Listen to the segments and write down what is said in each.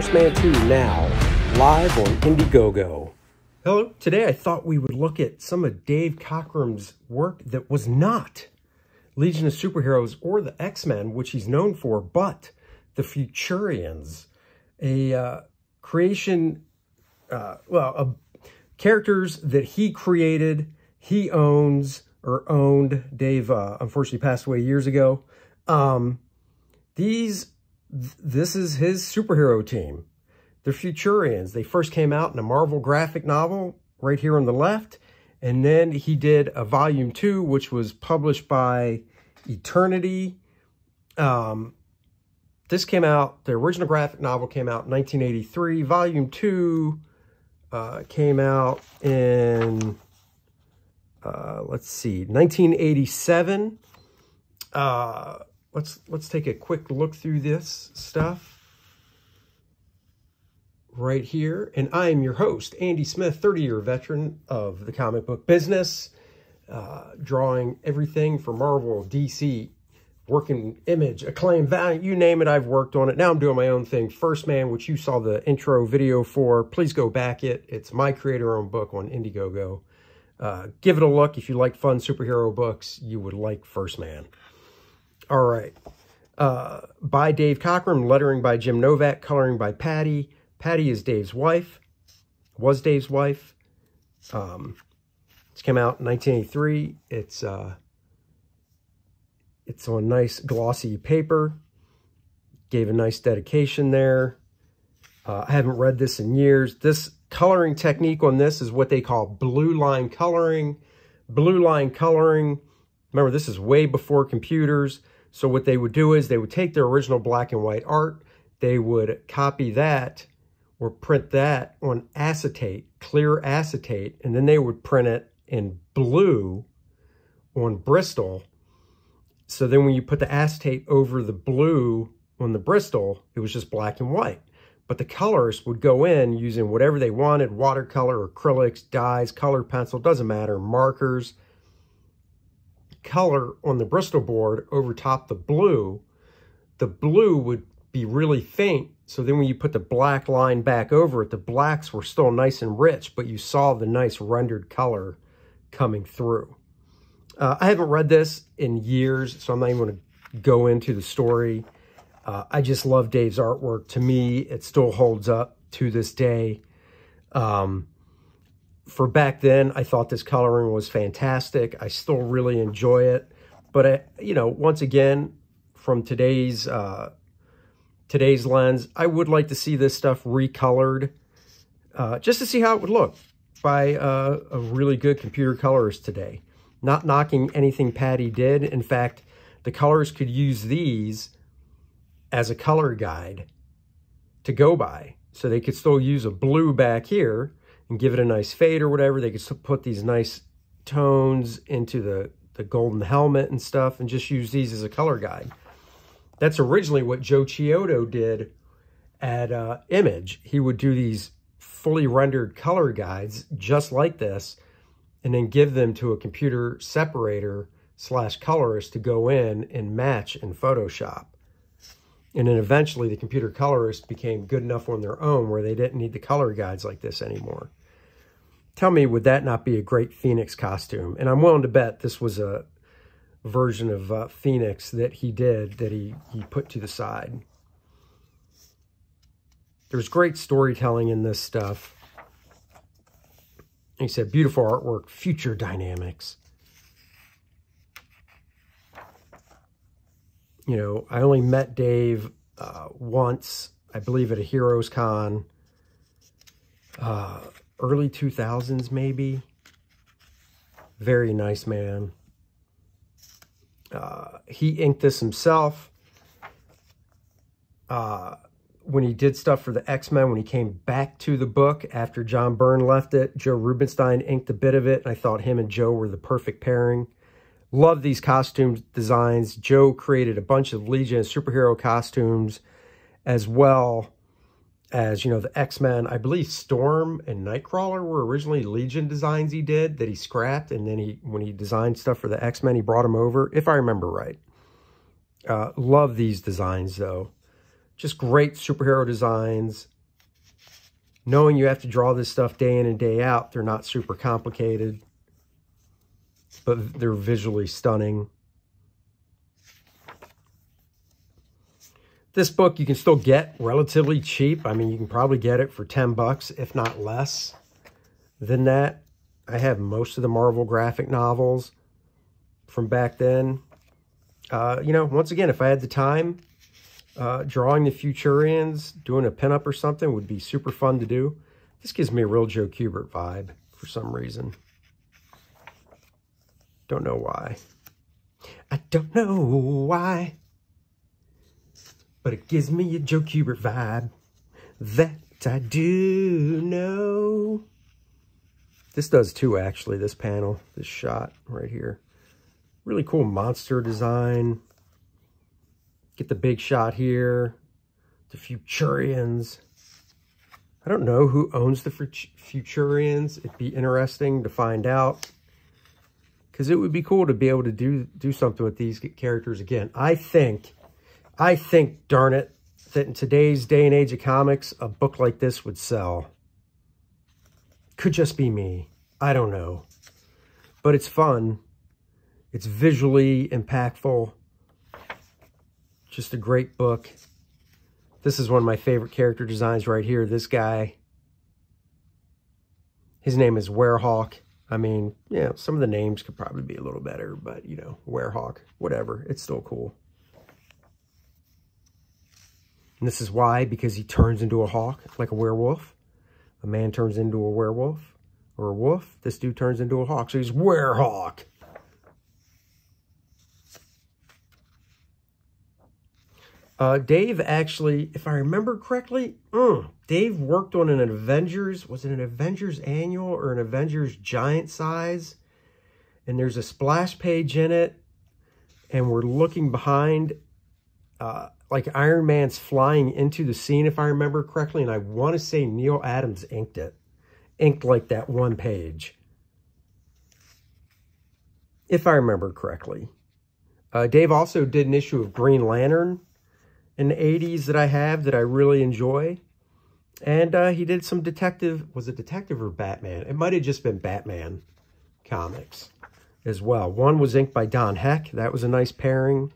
First Man 2 now, live on Indiegogo. Hello, today I thought we would look at some of Dave Cockrum's work that was not Legion of Superheroes or the X-Men, which he's known for, but the Futurians, a uh, creation, uh, well, a, characters that he created, he owns or owned. Dave uh, unfortunately passed away years ago. Um, these, th this is his superhero team. The Futurians. They first came out in a Marvel graphic novel right here on the left. And then he did a volume two, which was published by Eternity. Um, this came out, the original graphic novel came out in 1983. Volume two uh, came out in, uh, let's see, 1987. Uh, let's let's take a quick look through this stuff right here. And I am your host, Andy Smith, 30-year veteran of the comic book business, uh, drawing everything for Marvel, DC, working image, acclaim, valiant, you name it, I've worked on it. Now I'm doing my own thing. First Man, which you saw the intro video for, please go back it. It's my creator-owned book on Indiegogo. Uh, give it a look. If you like fun superhero books, you would like First Man. All right. Uh, by Dave Cockrum, lettering by Jim Novak, coloring by Patty. Patty is Dave's wife, was Dave's wife. Um, it's came out in 1983. It's uh, it's on nice glossy paper. Gave a nice dedication there. Uh, I haven't read this in years. This coloring technique on this is what they call blue line coloring. Blue line coloring, remember this is way before computers. So what they would do is they would take their original black and white art, they would copy that or print that on acetate, clear acetate, and then they would print it in blue on Bristol. So then when you put the acetate over the blue on the Bristol, it was just black and white. But the colors would go in using whatever they wanted, watercolor, acrylics, dyes, color pencil, doesn't matter, markers, color on the Bristol board over top the blue. The blue would be really faint so then when you put the black line back over it, the blacks were still nice and rich, but you saw the nice rendered color coming through. Uh, I haven't read this in years, so I'm not even going to go into the story. Uh, I just love Dave's artwork. To me, it still holds up to this day. Um, for back then, I thought this coloring was fantastic. I still really enjoy it. But, I, you know, once again, from today's uh, today's lens. I would like to see this stuff recolored uh, just to see how it would look by uh, a really good computer colorist today. Not knocking anything Patty did. In fact, the colors could use these as a color guide to go by. So they could still use a blue back here and give it a nice fade or whatever. They could put these nice tones into the, the golden helmet and stuff and just use these as a color guide. That's originally what Joe Chiodo did at uh, Image. He would do these fully rendered color guides just like this and then give them to a computer separator slash colorist to go in and match in Photoshop. And then eventually the computer colorist became good enough on their own where they didn't need the color guides like this anymore. Tell me, would that not be a great Phoenix costume? And I'm willing to bet this was a version of uh, Phoenix that he did that he, he put to the side. There's great storytelling in this stuff. He said, beautiful artwork, future dynamics. You know, I only met Dave uh, once, I believe at a Heroes Con, uh, early 2000s maybe. Very nice man. Uh, he inked this himself. Uh, when he did stuff for the X-Men, when he came back to the book after John Byrne left it, Joe Rubinstein inked a bit of it. I thought him and Joe were the perfect pairing. Love these costume designs. Joe created a bunch of Legion superhero costumes as well as, you know, the X-Men. I believe Storm and Nightcrawler were originally Legion designs he did that he scrapped. And then he, when he designed stuff for the X-Men, he brought them over, if I remember right. Uh, love these designs, though. Just great superhero designs. Knowing you have to draw this stuff day in and day out, they're not super complicated, but they're visually stunning. This book you can still get relatively cheap. I mean, you can probably get it for 10 bucks, if not less than that. I have most of the Marvel graphic novels from back then. Uh, you know, once again, if I had the time, uh, drawing the Futurians, doing a pinup or something would be super fun to do. This gives me a real Joe Kubert vibe for some reason. Don't know why. I don't know why. But it gives me a Joe Kubert vibe. That I do know. This does too, actually, this panel, this shot right here. Really cool monster design. Get the big shot here. The Futurians. I don't know who owns the Futurians. It'd be interesting to find out. Because it would be cool to be able to do, do something with these characters again. I think I think, darn it, that in today's day and age of comics, a book like this would sell. Could just be me. I don't know. But it's fun. It's visually impactful. Just a great book. This is one of my favorite character designs right here. This guy. His name is Werehawk. I mean, yeah, some of the names could probably be a little better, but, you know, Werehawk, whatever. It's still cool. And this is why, because he turns into a hawk, like a werewolf. A man turns into a werewolf or a wolf. This dude turns into a hawk. So he's werehawk. Uh, Dave actually, if I remember correctly, mm, Dave worked on an Avengers, was it an Avengers annual or an Avengers giant size? And there's a splash page in it. And we're looking behind uh, like Iron Man's flying into the scene, if I remember correctly, and I want to say Neal Adams inked it. Inked like that one page. If I remember correctly. Uh, Dave also did an issue of Green Lantern in the 80s that I have that I really enjoy. And uh, he did some detective, was it detective or Batman? It might have just been Batman comics as well. One was inked by Don Heck. That was a nice pairing.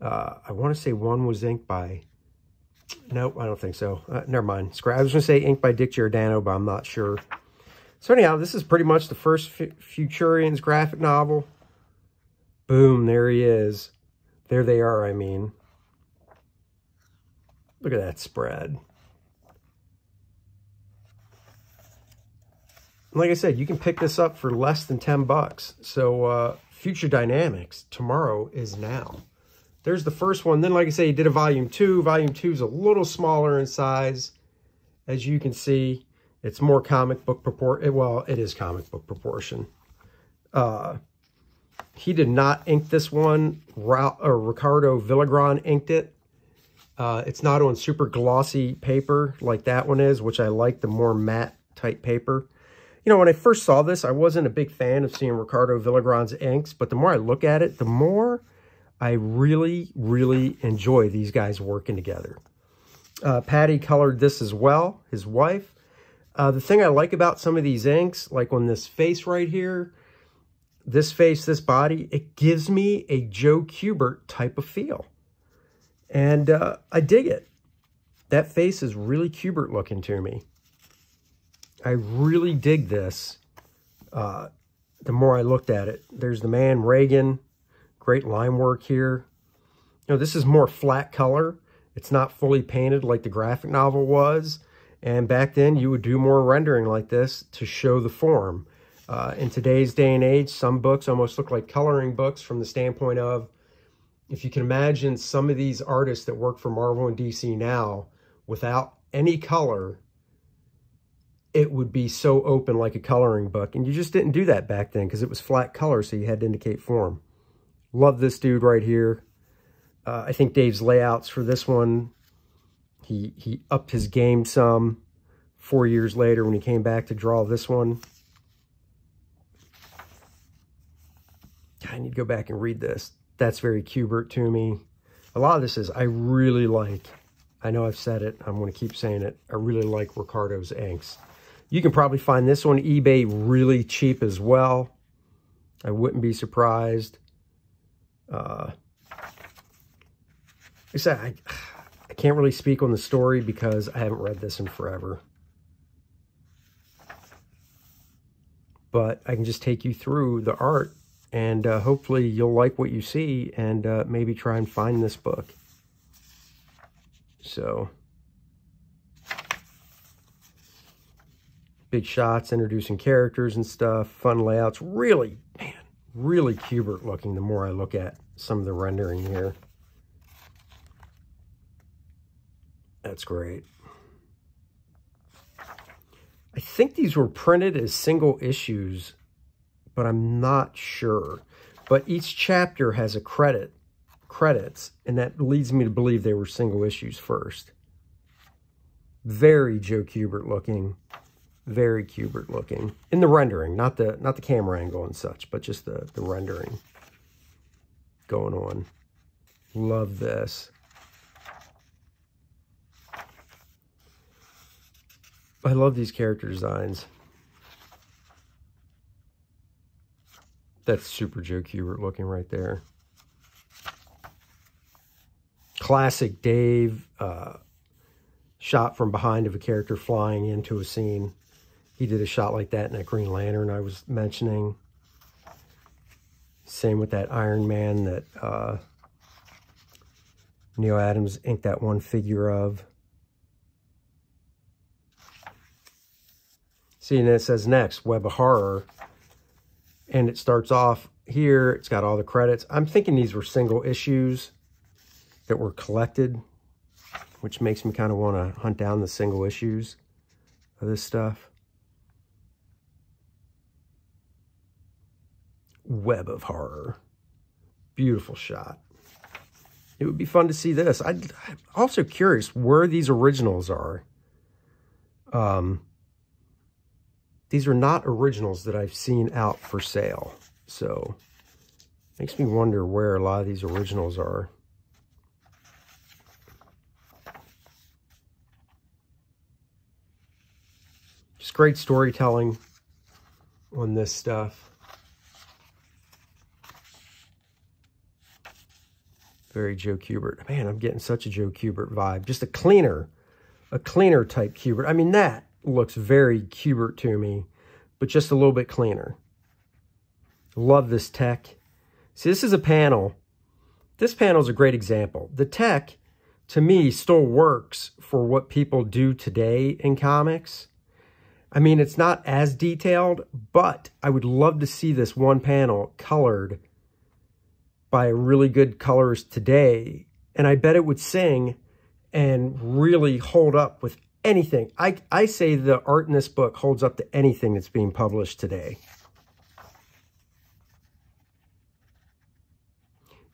Uh, I want to say one was inked by... Nope, I don't think so. Uh, never mind. I was going to say inked by Dick Giordano, but I'm not sure. So anyhow, this is pretty much the first F Futurians graphic novel. Boom, there he is. There they are, I mean. Look at that spread. Like I said, you can pick this up for less than 10 bucks. So uh, Future Dynamics, tomorrow is now. There's the first one. Then, like I say, he did a volume two. Volume two is a little smaller in size. As you can see, it's more comic book proportion. Well, it is comic book proportion. Uh, he did not ink this one. Ra Ricardo Villagrán inked it. Uh, it's not on super glossy paper like that one is, which I like the more matte type paper. You know, when I first saw this, I wasn't a big fan of seeing Ricardo Villagrán's inks, but the more I look at it, the more I really, really enjoy these guys working together. Uh, Patty colored this as well, his wife. Uh, the thing I like about some of these inks, like on this face right here, this face, this body, it gives me a Joe Kubert type of feel. And uh, I dig it. That face is really Kubert looking to me. I really dig this uh, the more I looked at it. There's the man, Reagan, Great line work here. You know, this is more flat color. It's not fully painted like the graphic novel was. And back then, you would do more rendering like this to show the form. Uh, in today's day and age, some books almost look like coloring books from the standpoint of, if you can imagine some of these artists that work for Marvel and DC now, without any color, it would be so open like a coloring book. And you just didn't do that back then because it was flat color, so you had to indicate form. Love this dude right here. Uh, I think Dave's layouts for this one, he, he upped his game some four years later when he came back to draw this one. I need to go back and read this. That's very Kubert to me. A lot of this is I really like. I know I've said it. I'm going to keep saying it. I really like Ricardo's inks. You can probably find this on eBay really cheap as well. I wouldn't be surprised. Uh, I said, I, I can't really speak on the story because I haven't read this in forever. But I can just take you through the art and uh, hopefully you'll like what you see and uh, maybe try and find this book. So, big shots, introducing characters and stuff, fun layouts. Really, man, really Kubert looking the more I look at some of the rendering here. That's great. I think these were printed as single issues, but I'm not sure. But each chapter has a credit, credits, and that leads me to believe they were single issues first. Very Joe Kubert looking, very Kubert looking. In the rendering, not the not the camera angle and such, but just the, the rendering going on. Love this. I love these character designs. That's super Joe Kubert looking right there. Classic Dave uh, shot from behind of a character flying into a scene. He did a shot like that in that Green Lantern I was mentioning. Same with that Iron Man that uh, Neal Adams inked that one figure of. See, and it says next, Web of Horror. And it starts off here. It's got all the credits. I'm thinking these were single issues that were collected, which makes me kind of want to hunt down the single issues of this stuff. Web of Horror. Beautiful shot. It would be fun to see this. i am also curious where these originals are. Um, these are not originals that I've seen out for sale. So makes me wonder where a lot of these originals are. Just great storytelling on this stuff. Very Joe Kubert. Man, I'm getting such a Joe Kubert vibe. Just a cleaner, a cleaner type Kubert. I mean, that looks very Kubert to me, but just a little bit cleaner. Love this tech. See, this is a panel. This panel is a great example. The tech, to me, still works for what people do today in comics. I mean, it's not as detailed, but I would love to see this one panel colored by really good colorist today. And I bet it would sing and really hold up with anything. I, I say the art in this book holds up to anything that's being published today.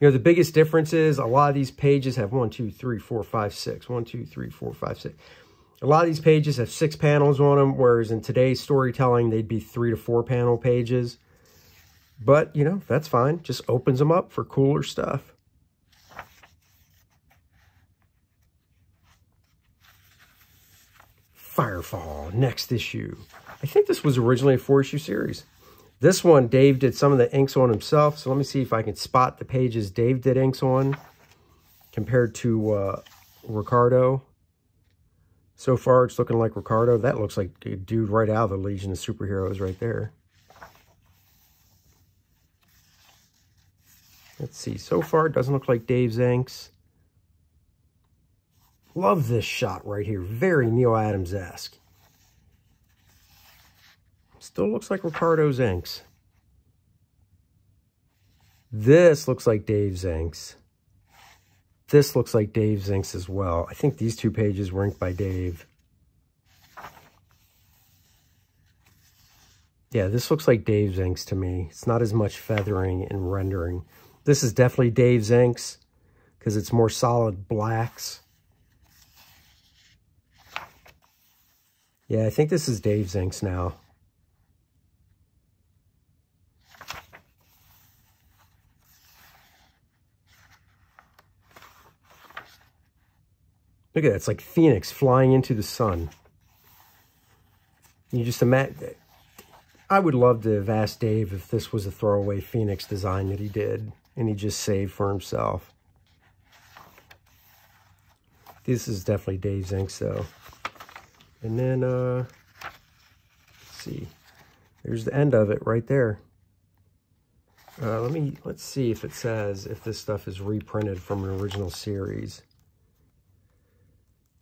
You know, the biggest difference is a lot of these pages have one, two, three, four, five, six. One, two, three, four, five, six. A lot of these pages have six panels on them, whereas in today's storytelling, they'd be three to four panel pages. But, you know, that's fine. Just opens them up for cooler stuff. Firefall, next issue. I think this was originally a four-issue series. This one, Dave did some of the inks on himself. So let me see if I can spot the pages Dave did inks on compared to uh, Ricardo. So far, it's looking like Ricardo. That looks like a dude right out of the Legion of Superheroes right there. Let's see. So far, it doesn't look like Dave's inks. Love this shot right here. Very Neal Adams-esque. Still looks like Ricardo's inks. This looks like Dave's inks. This looks like Dave's inks as well. I think these two pages were inked by Dave. Yeah, this looks like Dave's inks to me. It's not as much feathering and rendering. This is definitely Dave's inks because it's more solid blacks. Yeah, I think this is Dave's inks now. Look at that. It's like Phoenix flying into the sun. You just imagine... I would love to have asked Dave if this was a throwaway Phoenix design that he did and he just saved for himself. This is definitely Dave's inks though. And then, uh, see, there's the end of it right there. Uh, let me, let's see if it says if this stuff is reprinted from an original series.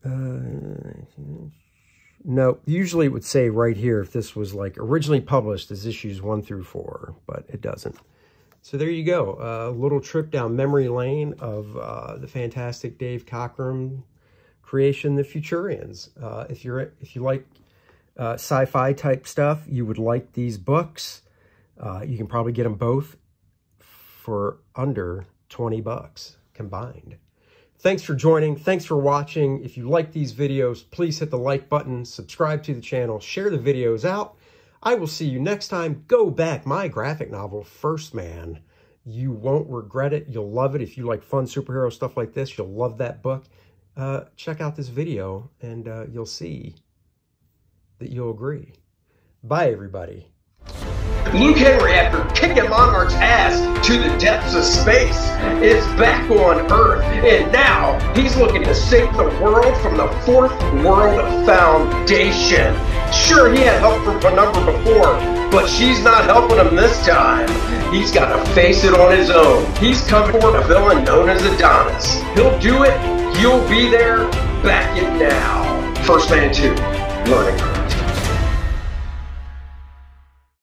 Uh, no, usually it would say right here if this was like originally published as issues one through four, but it doesn't. So there you go, a little trip down memory lane of uh, the fantastic Dave Cockrum creation, The Futurians. Uh, if you're if you like uh, sci-fi type stuff, you would like these books. Uh, you can probably get them both for under 20 bucks combined. Thanks for joining. Thanks for watching. If you like these videos, please hit the like button, subscribe to the channel, share the videos out. I will see you next time. Go back my graphic novel, First Man. You won't regret it. You'll love it. If you like fun superhero stuff like this, you'll love that book. Uh, check out this video and uh, you'll see that you'll agree. Bye, everybody. Luke Henry, after kicking Monarch's ass to the depths of space, is back on Earth, and now he's looking to save the world from the Fourth World Foundation. Sure, he had help from Penumbra before, but she's not helping him this time. He's got to face it on his own. He's coming for a villain known as Adonis. He'll do it. You'll be there. Back it now. First Man 2, Learning